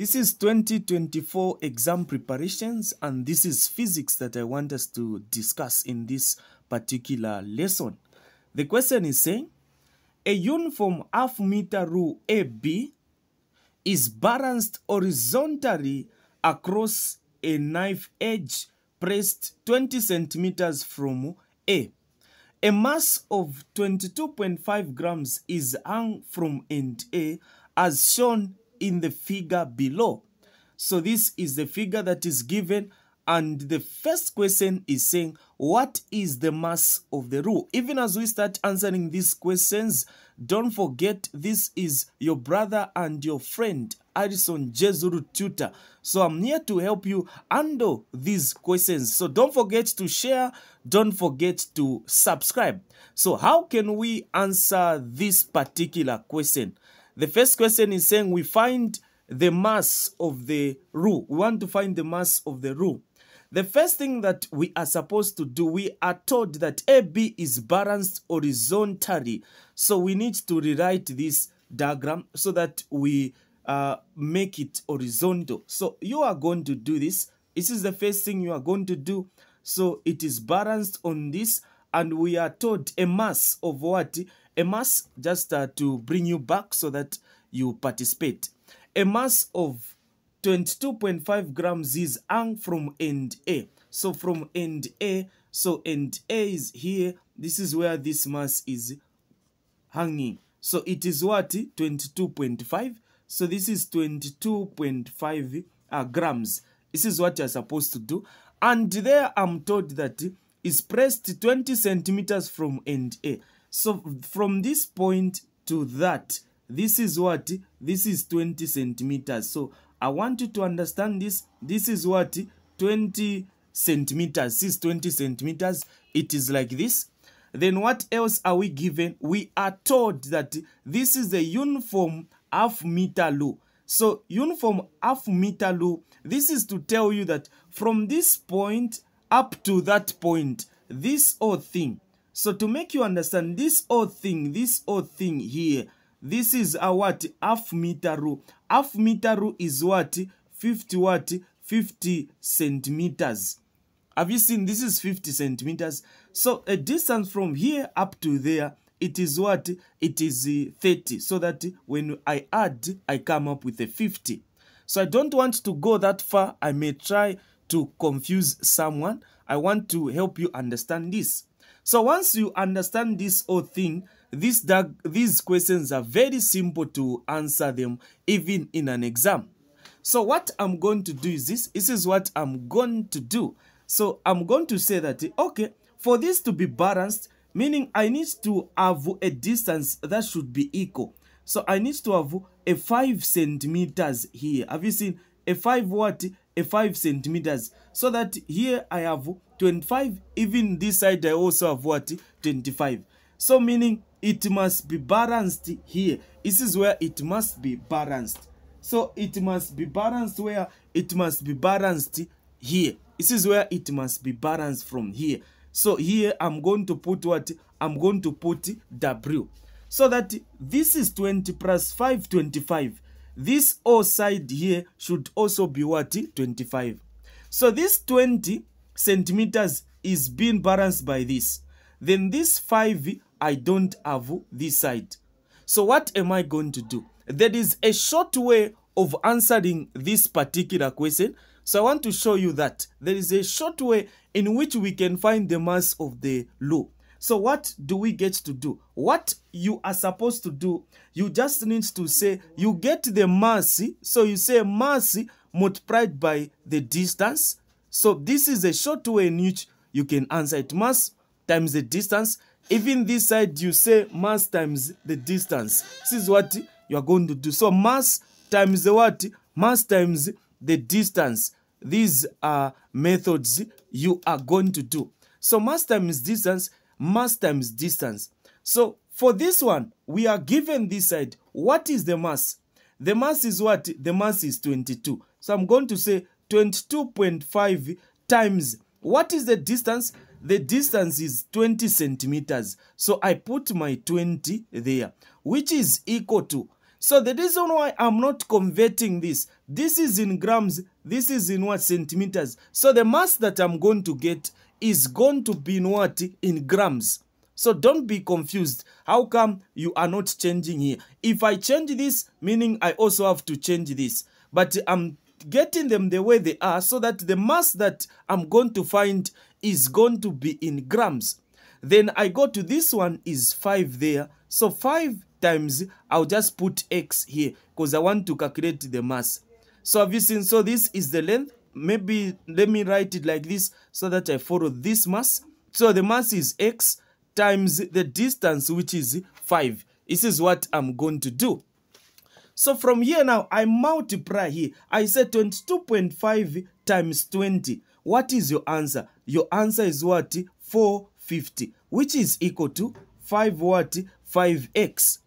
This is 2024 exam preparations, and this is physics that I want us to discuss in this particular lesson. The question is saying a uniform half meter rule AB is balanced horizontally across a knife edge pressed 20 centimeters from A. A mass of 22.5 grams is hung from end A as shown in the figure below. So this is the figure that is given and the first question is saying what is the mass of the rule? Even as we start answering these questions don't forget this is your brother and your friend Harrison J Zulu tutor. So I'm here to help you handle these questions. So don't forget to share don't forget to subscribe. So how can we answer this particular question the first question is saying we find the mass of the rule we want to find the mass of the rule the first thing that we are supposed to do, we are told that AB is balanced horizontally. So we need to rewrite this diagram so that we uh, make it horizontal. So you are going to do this. This is the first thing you are going to do. So it is balanced on this and we are told a mass of what? A mass just uh, to bring you back so that you participate. A mass of 22.5 grams is hung from end A. So from end A, so end A is here. This is where this mass is hanging. So it is what? 22.5. So this is 22.5 uh, grams. This is what you're supposed to do. And there I'm told that is pressed 20 centimeters from end A. So from this point to that, this is what? This is 20 centimeters. So I want you to understand this. This is what 20 centimeters. This is 20 centimeters. It is like this. Then what else are we given? We are told that this is the uniform half meter law. So uniform half meter law, this is to tell you that from this point up to that point, this whole thing. So to make you understand this whole thing, this whole thing here, this is a what? Half meter rule. Half meter rule is what? 50 what? 50 centimeters. Have you seen? This is 50 centimeters. So a distance from here up to there it is what? It is 30 so that when i add i come up with a 50 so i don't want to go that far. I may try to confuse someone. I want to help you understand this so once you understand this whole thing these, these questions are very simple to answer them even in an exam. So what I'm going to do is this. This is what I'm going to do. So I'm going to say that, okay, for this to be balanced, meaning I need to have a distance that should be equal. So I need to have a 5 centimeters here. Have you seen a 5 what? A 5 centimeters. So that here I have 25. Even this side I also have what? 25. So meaning it must be balanced here. This is where it must be balanced. So it must be balanced where it must be balanced here. This is where it must be balanced from here. So here I'm going to put what? I'm going to put W. So that this is 20 plus 5, 25. This O side here should also be what? 25. So this 20 centimeters is being balanced by this. Then this 5 I don't have this side. So what am I going to do? There is a short way of answering this particular question. So I want to show you that there is a short way in which we can find the mass of the law. So what do we get to do? What you are supposed to do, you just need to say, you get the mass. So you say mass multiplied by the distance. So this is a short way in which you can answer it. Mass times the distance even this side you say mass times the distance this is what you are going to do so mass times the what mass times the distance these are methods you are going to do so mass times distance mass times distance. So for this one we are given this side. What is the mass? The mass is what? The mass is 22 so i'm going to say 22.5 times. What is the distance? The distance is 20 centimeters. So i put my 20 there which is equal to. So the reason why I'm not converting this, this is in grams, this is in what centimeters. So the mass that I'm going to get is going to be in what in grams. So don't be confused. How come you are not changing here? If I change this, meaning I also have to change this. But I'm getting them the way they are so that the mass that I'm going to find is going to be in grams. Then I go to this one is 5 there. So 5 times, I'll just put x here because I want to calculate the mass. So have you seen? So this is the length. Maybe let me write it like this so that I follow this mass. So the mass is x times the distance which is 5. This is what I'm going to do. So from here now, I multiply here. I say 22.5 times 20. What is your answer? Your answer is what? 450, which is equal to 5 what? 5x.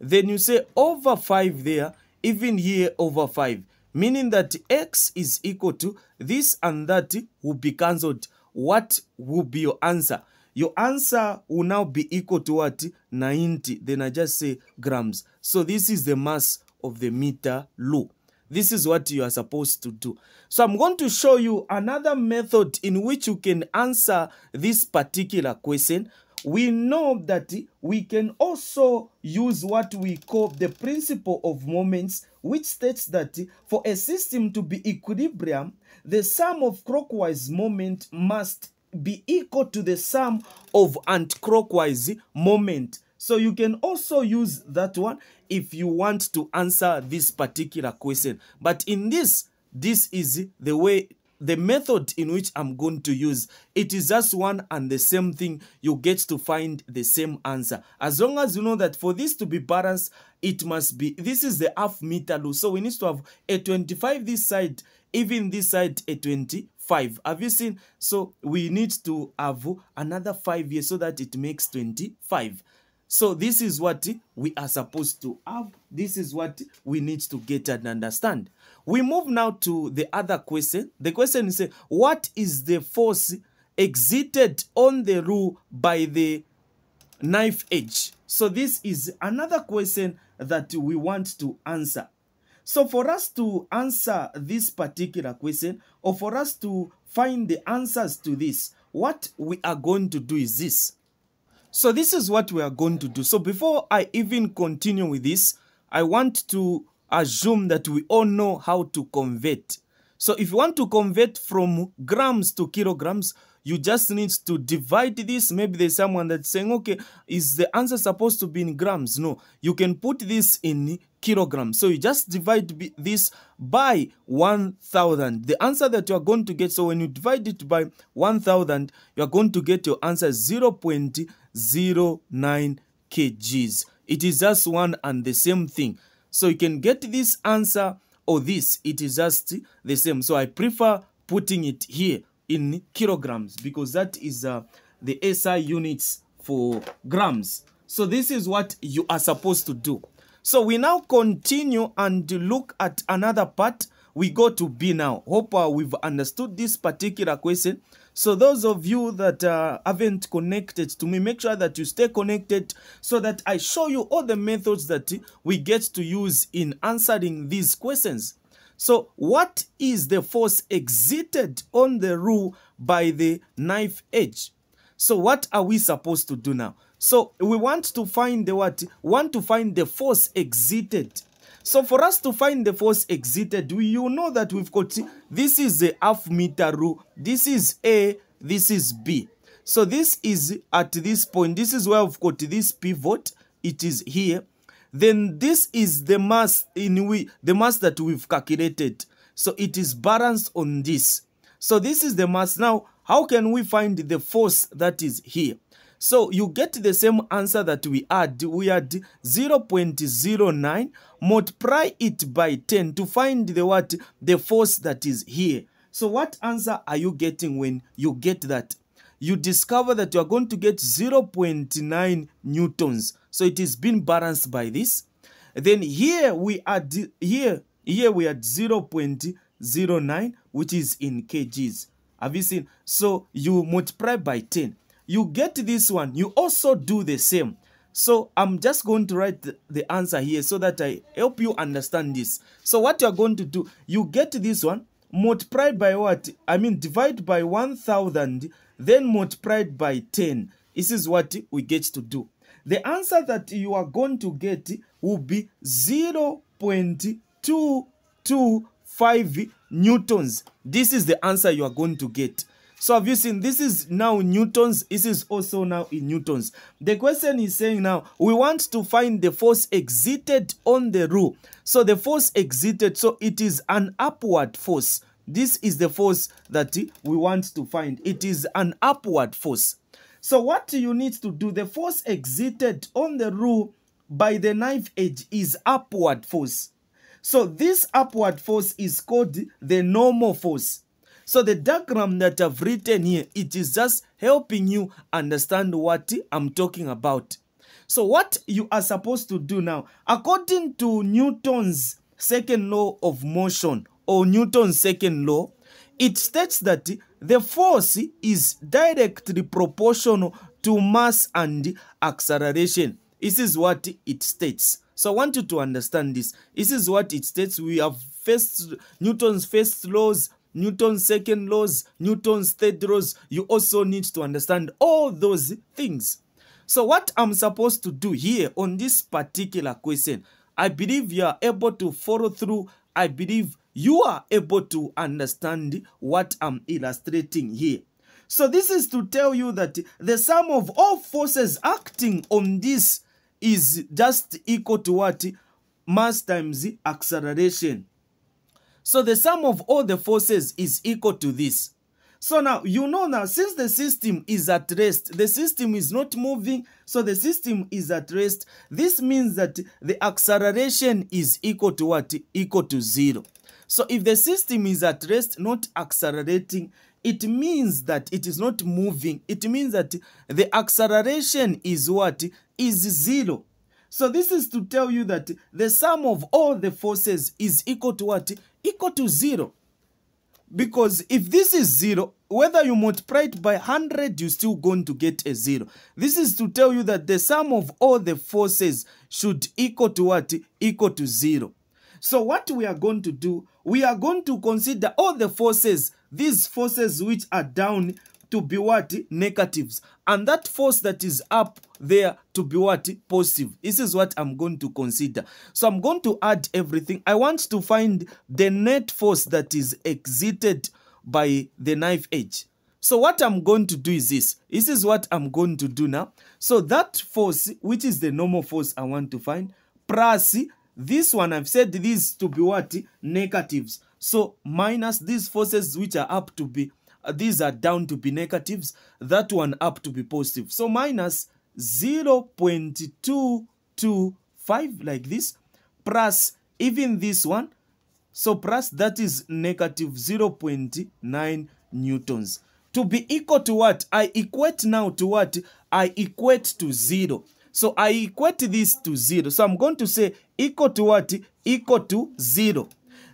Then you say over 5 there, even here over 5. Meaning that x is equal to this and that will be cancelled. What will be your answer? Your answer will now be equal to what? 90. Then I just say grams. So this is the mass of the meter law. This is what you are supposed to do. So I'm going to show you another method in which you can answer this particular question. We know that we can also use what we call the principle of moments, which states that for a system to be equilibrium, the sum of clockwise moment must be equal to the sum of anti-clockwise moment. So you can also use that one if you want to answer this particular question. But in this, this is the way, the method in which I'm going to use. It is just one and the same thing. You get to find the same answer. As long as you know that for this to be balanced, it must be, this is the half meter rule. So we need to have a 25 this side, even this side a 25. have you seen so we need to have another 5 years so that it makes 25 so this is what we are supposed to have this is what we need to get and understand we move now to the other question the question is what is the force exerted on the rule by the knife edge so this is another question that we want to answer so for us to answer this particular question or for us to find the answers to this, what we are going to do is this. So this is what we are going to do. So before I even continue with this, I want to assume that we all know how to convert. So if you want to convert from grams to kilograms, you just need to divide this. Maybe there's someone that's saying, okay, is the answer supposed to be in grams? No, you can put this in kilograms. So you just divide this by 1000. The answer that you are going to get, so when you divide it by 1000, you are going to get your answer 0.09 kgs. It is just one and the same thing. So you can get this answer or this. It is just the same. So I prefer putting it here in kilograms because that is uh, the SI units for grams. So this is what you are supposed to do. So we now continue and look at another part. We go to B now. Hope uh, we've understood this particular question. So those of you that uh, haven't connected to me, make sure that you stay connected so that I show you all the methods that we get to use in answering these questions. So what is the force exerted on the rule by the knife edge? So what are we supposed to do now? So we want to find the what? Want to find the force exerted. So for us to find the force exerted, we, you know that we've got, this is the half meter rule. This is A, this is B. So this is at this point, this is where we've got this pivot. It is here. Then this is the mass in we, the mass that we've calculated. So it is balanced on this. So this is the mass. Now, how can we find the force that is here? So you get the same answer that we had. We had 0.09. Multiply it by 10 to find the what? The force that is here. So what answer are you getting when you get that? You discover that you are going to get 0.9 newtons. So it is being balanced by this. Then here we add here here we had 0.09 which is in kgs. Have you seen? So you multiply by 10 you get this one, you also do the same. So I'm just going to write the, answer here so that I help you understand this. So what you're going to do, you get this one, multiplied by what? I mean, divide by 1000, then multiplied by 10. This is what we get to do. The answer that you are going to get will be 0.225 newtons. This is the answer you are going to get. So have you seen this is now newtons, this is also now in newtons. The question is saying now, we want to find the force exerted on the rule. So the force exerted, so it is an upward force. This is the force that we want to find. It is an upward force. So what you need to do, the force exerted on the rule by the knife edge is upward force. So this upward force is called the normal force. So the diagram that I've written here, it is just helping you understand what I'm talking about. So what you are supposed to do now, according to Newton's second law of motion or Newton's second law, it states that the force is directly proportional to mass and acceleration. This is what it states. So I want you to understand this. This is what it states. We have first Newton's first laws Newton's second laws, Newton's third laws, you also need to understand all those things. So what I'm supposed to do here on this particular question, I believe you are able to follow through. I believe you are able to understand what I'm illustrating here. So this is to tell you that the sum of all forces acting on this is just equal to what? Mass times acceleration. So the sum of all the forces is equal to this. So now, you know now, since the system is at rest, the system is not moving, so the system is at rest. This means that the acceleration is equal to what? Equal to zero. So if the system is at rest, not accelerating, it means that it is not moving. It means that the acceleration is what? Is zero. So this is to tell you that the sum of all the forces is equal to what? Equal to zero. Because if this is zero, whether you multiply it by 100, you're still going to get a zero. This is to tell you that the sum of all the forces should equal to what? Equal to zero. So what we are going to do, we are going to consider all the forces, these forces which are down to be what? Negatives. And that force that is up there to be what? Positive. This is what I'm going to consider. So I'm going to add everything. I want to find the net force that is exerted by the knife edge. So what I'm going to do is this. This is what I'm going to do now. So that force, which is the normal force I want to find, plus this one, I've said this to be what? Negatives. So minus these forces which are up to be Uh, these are down to be negatives, that one up to be positive. So minus 0 0.225 like this, plus even this one, so plus that is negative 0.9 newtons. To be equal to what? I equate now to what? I equate to 0. So I equate this to 0. So I'm going to say equal to what? Equal to 0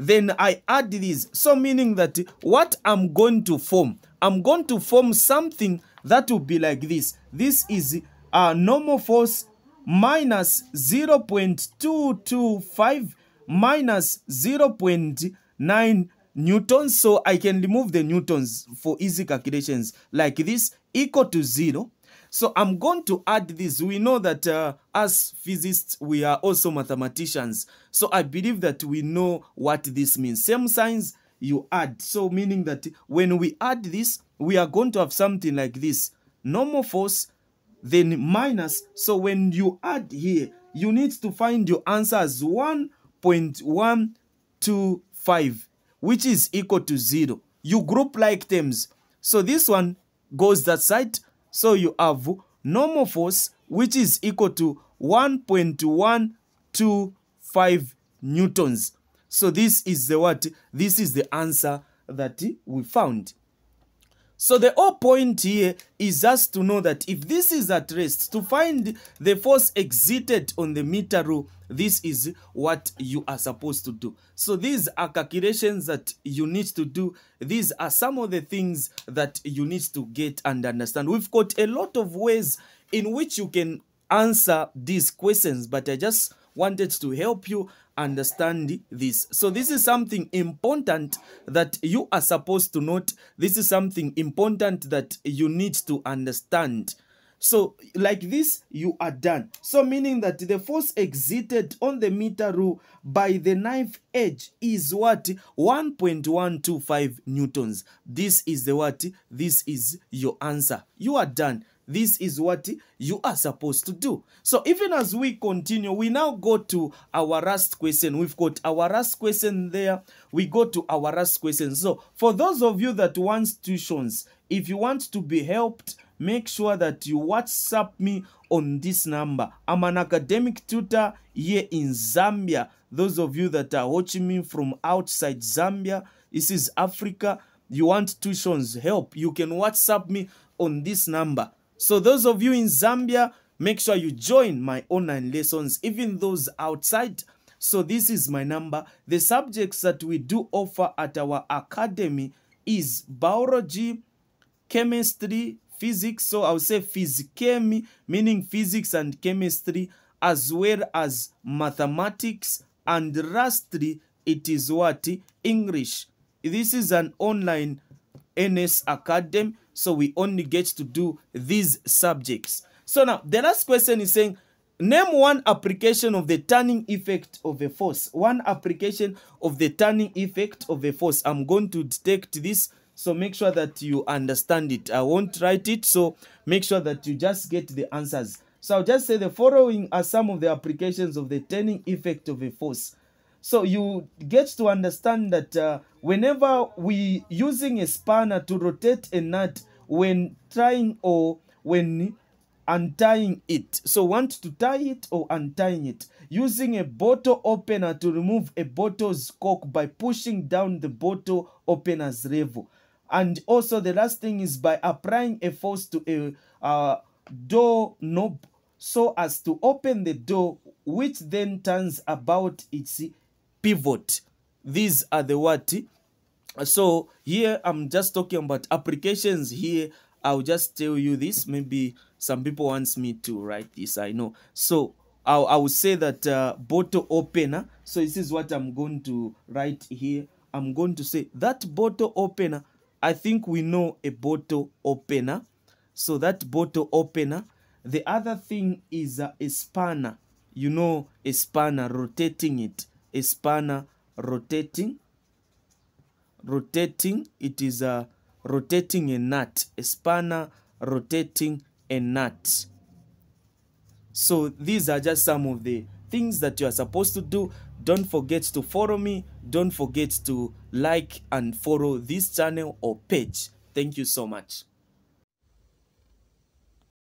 then I add this. So meaning that what I'm going to form, I'm going to form something that will be like this. This is a normal force minus 0.225 minus 0.9 newtons. So I can remove the newtons for easy calculations like this equal to 0 so I'm going to add this. We know that uh, as physicists, we are also mathematicians. So I believe that we know what this means. Same signs you add. So meaning that when we add this, we are going to have something like this. Normal force, then minus. So when you add here, you need to find your answer as 1.125, which is equal to 0. You group like terms. So this one goes that side so you have normal force which is equal to 1.125 newtons. So this is the what? This is the answer that we found. So the whole point here is just to know that if this is at rest, to find the force exerted on the meter rule, this is what you are supposed to do. So these are calculations that you need to do. These are some of the things that you need to get and understand. We've got a lot of ways in which you can answer these questions, but I just wanted to help you understand this. So this is something important that you are supposed to note. This is something important that you need to understand. So like this, you are done. So meaning that the force exerted on the meter rule by the knife edge is what? 1.125 newtons. This is the what? This is your answer. You are done. This is what you are supposed to do. So even as we continue, we now go to our last question. We've got our last question there. We go to our last question. So for those of you that want tuitions, if you want to be helped, make sure that you WhatsApp me on this number. I'm an academic tutor here in Zambia. Those of you that are watching me from outside Zambia, this is Africa. You want tuitions help, you can WhatsApp me on this number. So those of you in Zambia, make sure you join my online lessons, even those outside. So this is my number. The subjects that we do offer at our academy is biology, chemistry, physics. So I'll say physichem, meaning physics and chemistry, as well as mathematics. And lastly, it is what? English. This is an online NS Academy so we only get to do these subjects. So now the last question is saying, name one application of the turning effect of a force. One application of the turning effect of a force. I'm going to detect this. So make sure that you understand it. I won't write it. So make sure that you just get the answers. So I'll just say the following are some of the applications of the turning effect of a force. So you get to understand that uh, whenever we using a spanner to rotate a nut when trying or when untying it. So want to tie it or untying it. Using a bottle opener to remove a bottle's cork by pushing down the bottle opener's level. And also the last thing is by applying a force to a uh, door knob so as to open the door which then turns about its pivot. These are the what? So here I'm just talking about applications here. I'll just tell you this. Maybe some people wants me to write this. I know. So I'll, I will say that uh, bottle opener. So this is what I'm going to write here. I'm going to say that bottle opener. I think we know a bottle opener. So that bottle opener. The other thing is a spanner. You know a spanner rotating it a spanner rotating rotating it is a rotating a nut a spanner rotating a nut. So these are just some of the things that you are supposed to do. Don't forget to follow me. Don't forget to like and follow this channel or page. Thank you so much